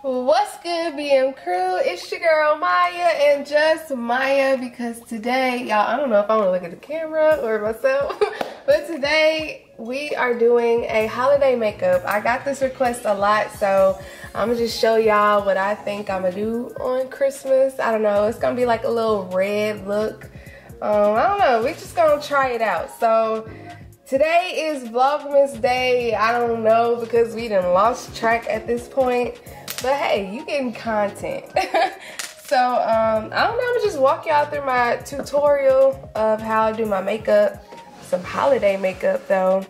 What's good, BMKREWE? It's your girl Maya and just Maya because today, y'all, I don't know if I want to look at the camera or myself, but today we are doing a holiday makeup. I got this request a lot, so I'm gonna just show y'all what I think I'm gonna do on Christmas. I don't know, it's gonna be like a little red look. Um, I don't know, we just gonna try it out. So today is Vlogmas Day. I don't know because we done lost track at this point. But hey, you getting content. so um, I don't know, I'm just walk y'all through my tutorial of how I do my makeup. Some holiday makeup though.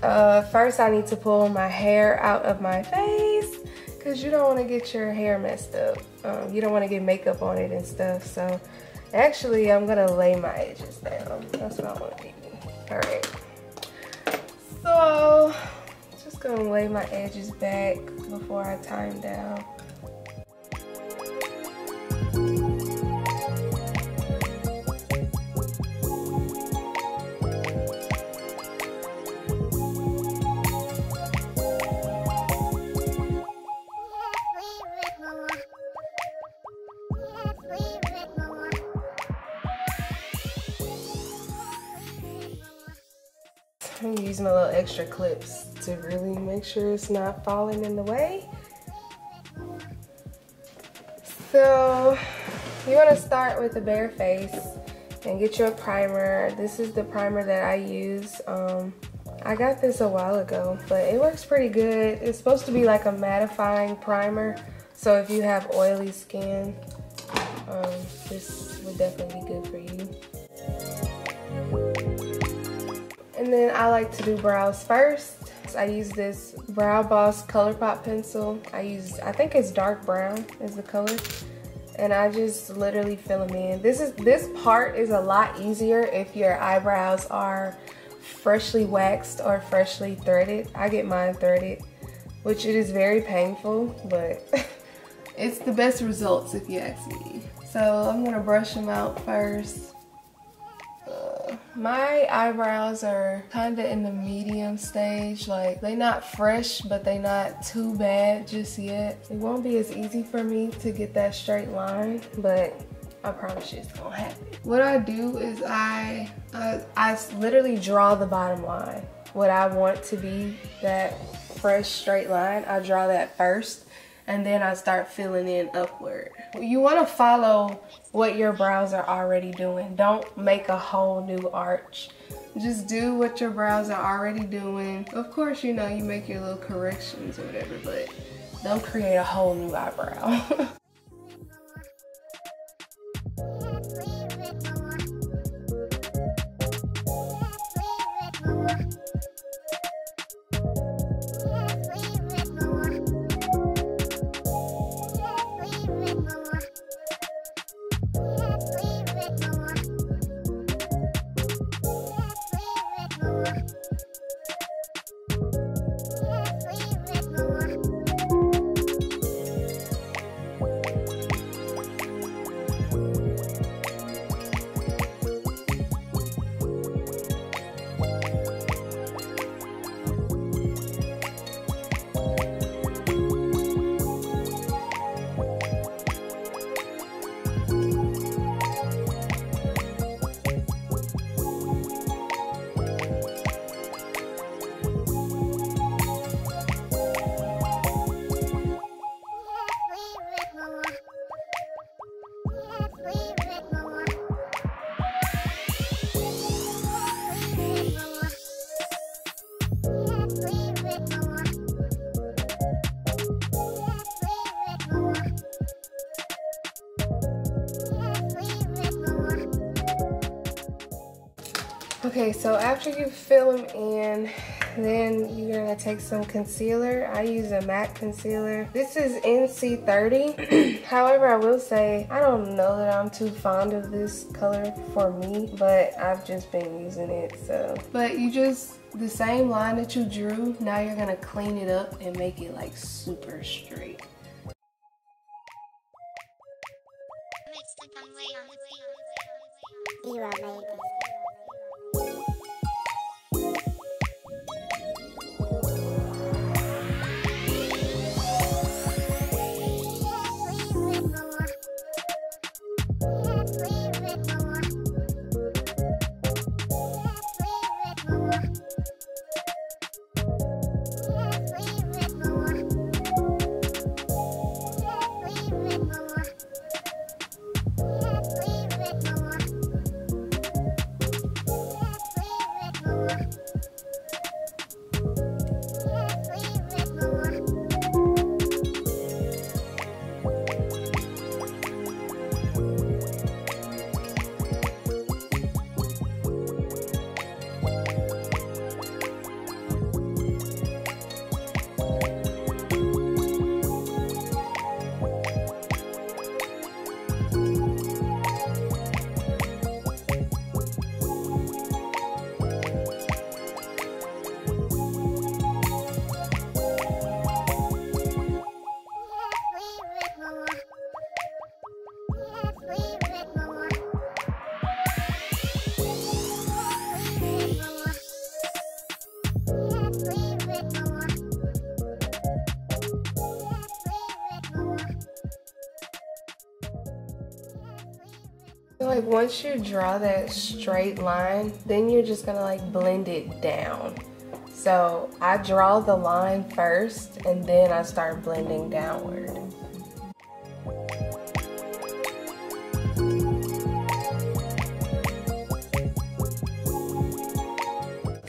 Uh, first I need to pull my hair out of my face because you don't want to get your hair messed up. Um, you don't want to get makeup on it and stuff. So actually I'm gonna lay my edges down. That's what I want to do. All right. So gonna lay my edges back before I tie them down. I'm using my little extra clips to really make sure it's not falling in the way. So you want to start with a bare face and get you a primer. This is the primer that I use. Um, I got this a while ago, but it works pretty good. It's supposed to be like a mattifying primer. So if you have oily skin, um, this would definitely be good for you. And then I like to do brows first. I use this Brow Boss ColourPop pencil. I use, I think it's dark brown is the color. And I just literally fill them in. This is this part is a lot easier if your eyebrows are freshly waxed or freshly threaded. I get mine threaded, which it is very painful, but it's the best results if you ask me. So I'm gonna brush them out first. My eyebrows are kind of in the medium stage. Like, they not fresh, but they not too bad just yet. It won't be as easy for me to get that straight line, but I promise you it's gonna happen. What I do is I, I, I literally draw the bottom line. What I want to be that fresh straight line, I draw that first and then I start filling in upward. You want to follow what your brows are already doing. Don't make a whole new arch. Just do what your brows are already doing. Of course, you know, you make your little corrections or whatever, but don't create a whole new eyebrow. Okay, so after you fill them in, then you're gonna take some concealer. I use a MAC concealer. This is NC30. However, I will say, I don't know that I'm too fond of this color for me, but I've just been using it, so. But you just, the same line that you drew, now you're gonna clean it up and make it like super straight. You are once you draw that straight line, then you're just gonna like blend it down. So I draw the line first and then I start blending downward.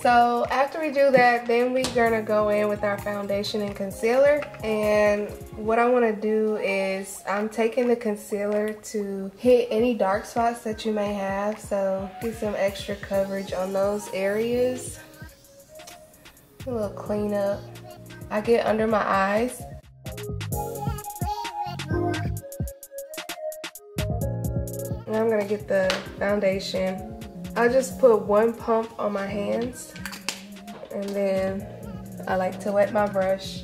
So after we do that, then we're gonna go in with our foundation and concealer. And what I wanna do is I'm taking the concealer to hit any dark spots that you may have. So get some extra coverage on those areas. A little cleanup. I get under my eyes. And I'm gonna get the foundation I just put one pump on my hands and then I like to wet my brush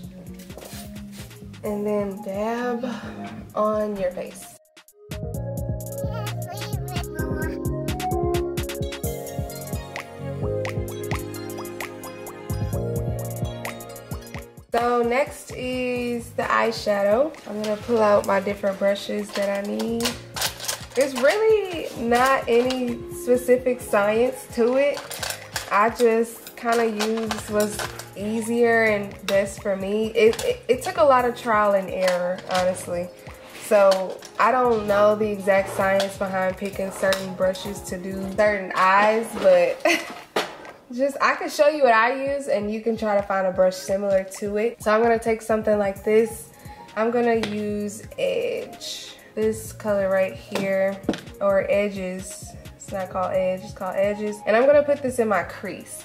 and then dab on your face. So next is the eyeshadow. I'm gonna pull out my different brushes that I need. There's really not any specific science to it. I just kind of used what's easier and best for me. It, it, it took a lot of trial and error, honestly. So I don't know the exact science behind picking certain brushes to do certain eyes, but just I can show you what I use and you can try to find a brush similar to it. So I'm gonna take something like this. I'm gonna use Edge. This color right here, or Edges. It's not called edge, it's called edges. And I'm gonna put this in my crease.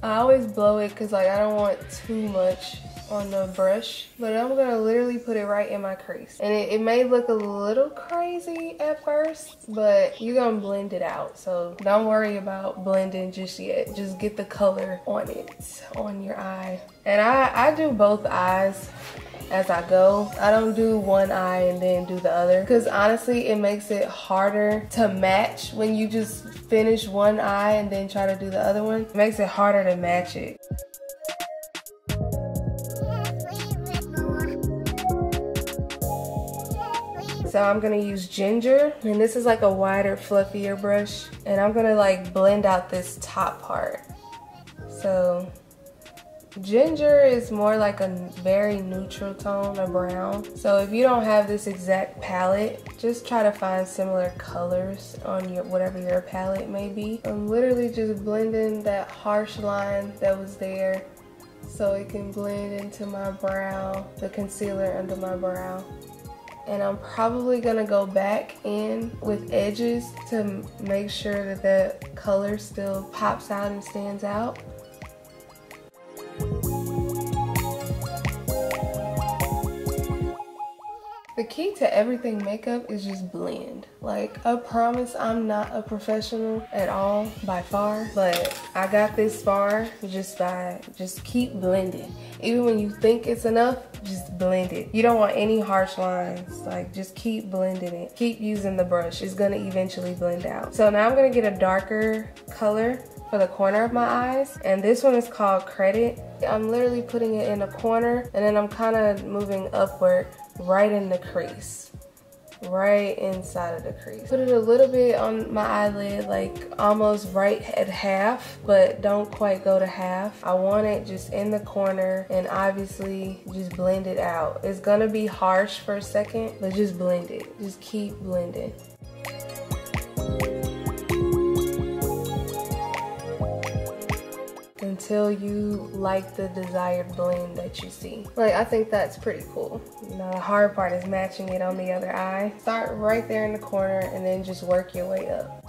I always blow it because like I don't want too much on the brush, but I'm gonna literally put it right in my crease. And it, it, may look a little crazy at first, but you're gonna blend it out. So don't worry about blending just yet. Just get the color on it, on your eye. And I, I do both eyes as I go. I don't do one eye and then do the other because honestly it makes it harder to match when you just finish one eye and then try to do the other one. It makes it harder to match it. So I'm gonna use ginger and this is like a wider fluffier brush and I'm gonna like blend out this top part. So Ginger is more like a very neutral tone, a brown. So if you don't have this exact palette, just try to find similar colors on your whatever your palette may be. I'm literally just blending that harsh line that was there so it can blend into my brow, the concealer under my brow. And I'm probably gonna go back in with edges to make sure that the color still pops out and stands out. The key to everything makeup is just blend. Like, I promise I'm not a professional at all by far, but I got this far just by, just keep blending. Even when you think it's enough, just blend it. You don't want any harsh lines. Like, just keep blending it. Keep using the brush. It's gonna eventually blend out. So now I'm gonna get a darker color for the corner of my eyes. And this one is called Credit. I'm literally putting it in the corner and then I'm kind of moving upward right in the crease right inside of the crease. Put it a little bit on my eyelid, like almost right at half, but don't quite go to half. I want it just in the corner and obviously just blend it out. It's gonna be harsh for a second, but just blend it. Just keep blending. Until you like the desired blend that you see. Like, I think that's pretty cool. Know, the hard part is matching it on the other eye. Start right there in the corner and then just work your way up.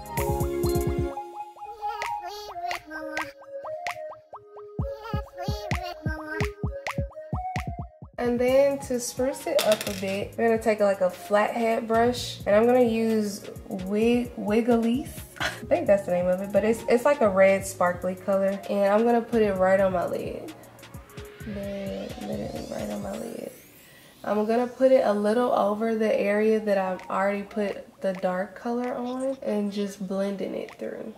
And then to spruce it up a bit, I'm gonna take like a flathead brush and I'm gonna use Wig Wiggly's. I think that's the name of it, but it's, it's like a red sparkly color. And I'm gonna put it right on my lid. Literally right on my lid. I'm gonna put it a little over the area that I've already put the dark color on and just blending it through.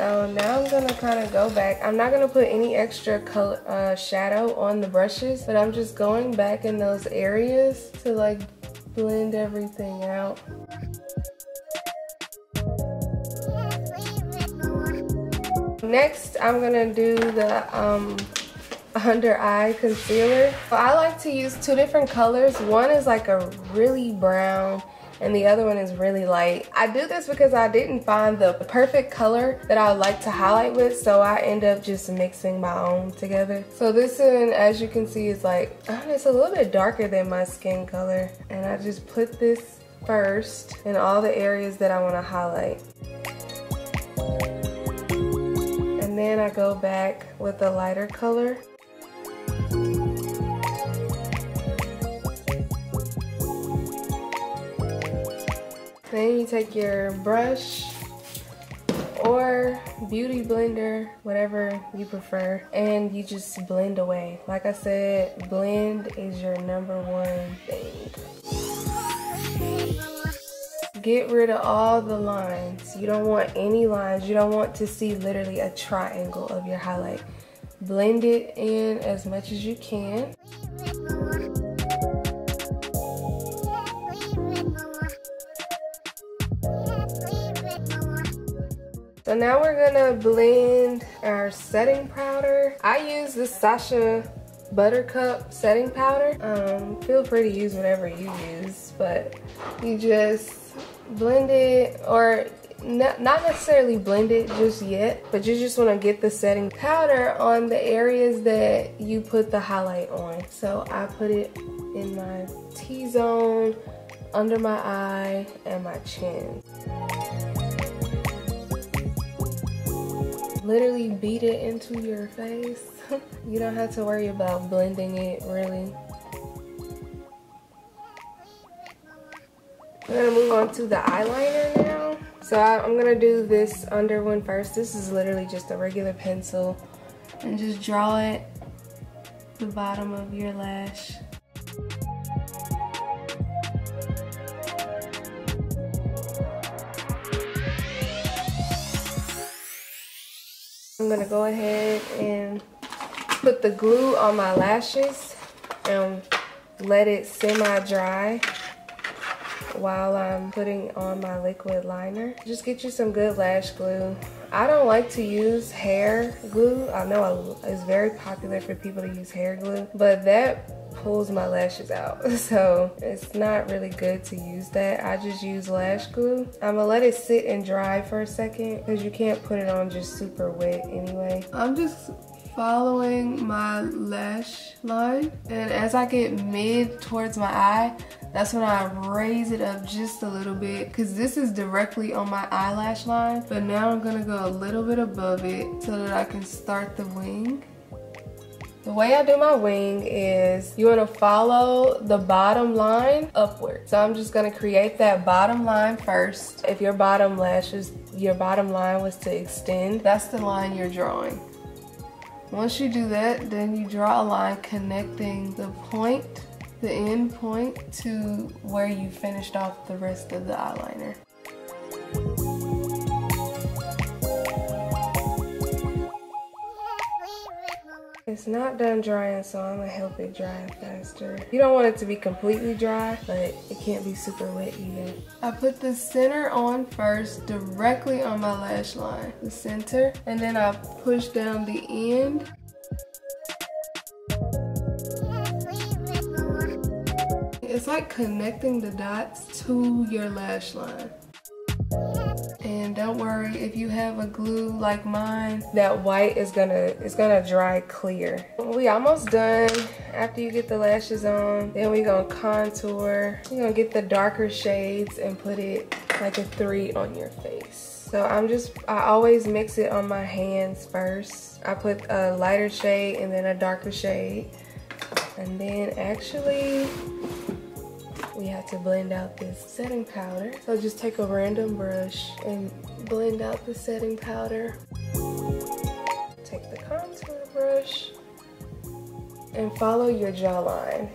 So now I'm gonna kind of go back. I'm not gonna put any extra color, uh, shadow on the brushes, but I'm just going back in those areas to like blend everything out. Next, I'm gonna do the um, under eye concealer. I like to use two different colors. One is like a really brown and the other one is really light. I do this because I didn't find the perfect color that I like to highlight with, so I end up just mixing my own together. So this one, as you can see, is like, it's a little bit darker than my skin color. And I just put this first in all the areas that I wanna highlight. And then I go back with a lighter color Then you take your brush or beauty blender, whatever you prefer, and you just blend away. Like I said, blend is your number one thing. Get rid of all the lines. You don't want any lines. You don't want to see literally a triangle of your highlight. Blend it in as much as you can. So now we're gonna blend our setting powder. I use the Sacha Buttercup setting powder. Um, feel free to use whatever you use, but you just blend it or not necessarily blend it just yet, but you just want to get the setting powder on the areas that you put the highlight on. So I put it in my T-zone, under my eye, and my chin. Literally beat it into your face. you don't have to worry about blending it really. We're gonna move on to the eyeliner now. So I, am gonna do this under one first. This is literally just a regular pencil and just draw it the bottom of your lash. I'm gonna go ahead and put the glue on my lashes and let it semi-dry while I'm putting on my liquid liner. Just get you some good lash glue. I don't like to use hair glue. I know it's very popular for people to use hair glue, but that pulls my lashes out. So it's not really good to use that. I just use lash glue. I'm gonna let it sit and dry for a second because you can't put it on just super wet anyway. I'm just following my lash line and as I get mid towards my eye that's when I raise it up just a little bit because this is directly on my eyelash line but now I'm gonna go a little bit above it so that I can start the wing the way I do my wing is you want to follow the bottom line upward. So I'm just going to create that bottom line first. If your bottom lashes, your bottom line was to extend, that's the line you're drawing. Once you do that, then you draw a line connecting the point, the end point, to where you finished off the rest of the eyeliner. It's not done drying, so I'm gonna help it dry faster. You don't want it to be completely dry, but it can't be super wet either. I put the center on first, directly on my lash line, the center, and then I push down the end. It's like connecting the dots to your lash line. And don't worry, if you have a glue like mine, that white is gonna is gonna dry clear. We almost done. After you get the lashes on, then we gonna contour. You're gonna get the darker shades and put it like a three on your face. So I'm just, I always mix it on my hands first. I put a lighter shade and then a darker shade. And then actually, we have to blend out this setting powder. So just take a random brush and blend out the setting powder. Take the contour brush and follow your jawline.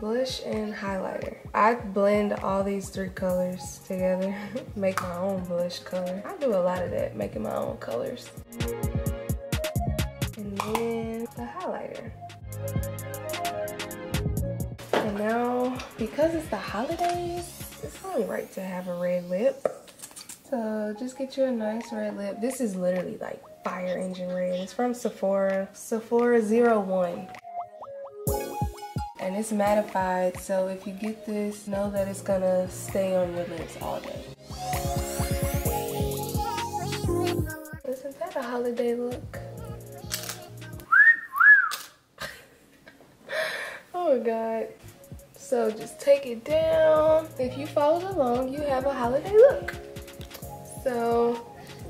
Blush and highlighter. I blend all these three colors together, make my own blush color. I do a lot of that, making my own colors. Because it's the holidays, it's only right to have a red lip. So just get you a nice red lip. This is literally like fire engine red. It's from Sephora, Sephora 01 and it's mattified so if you get this know that it's gonna stay on your lips all day isn't that a holiday look oh god so just take it down. If you followed along you have a holiday look. So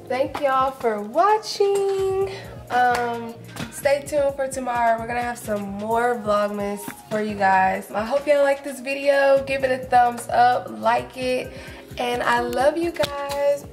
thank y'all for watching. Um stay tuned for tomorrow. We're gonna have some more vlogmas for you guys. I hope y'all like this video. Give it a thumbs up like it and i love you guys